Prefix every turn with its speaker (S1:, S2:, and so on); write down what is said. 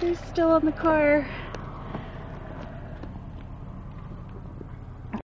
S1: They're still in the car.